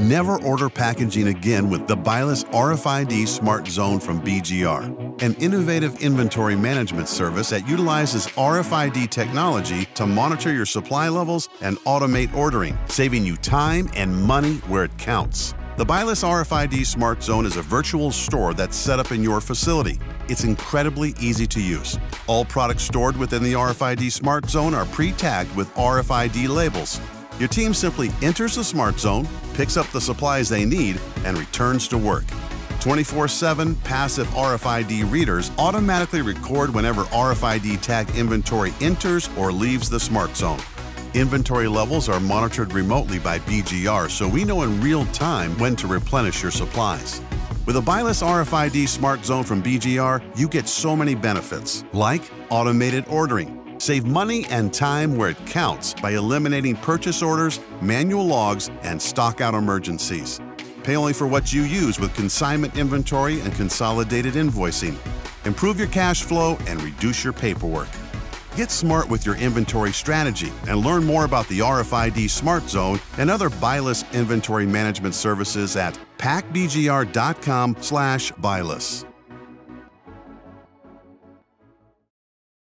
Never order packaging again with the Buyless RFID Smart Zone from BGR, an innovative inventory management service that utilizes RFID technology to monitor your supply levels and automate ordering, saving you time and money where it counts. The Buyless RFID Smart Zone is a virtual store that's set up in your facility. It's incredibly easy to use. All products stored within the RFID Smart Zone are pre-tagged with RFID labels, your team simply enters the Smart Zone, picks up the supplies they need, and returns to work. 24 7 passive RFID readers automatically record whenever RFID tag inventory enters or leaves the Smart Zone. Inventory levels are monitored remotely by BGR, so we know in real time when to replenish your supplies. With a Buyless RFID Smart Zone from BGR, you get so many benefits, like automated ordering, Save money and time where it counts by eliminating purchase orders, manual logs, and stock out emergencies. Pay only for what you use with consignment inventory and consolidated invoicing. Improve your cash flow and reduce your paperwork. Get smart with your inventory strategy and learn more about the RFID Smart Zone and other Buyless inventory management services at packbgr.com/buyless.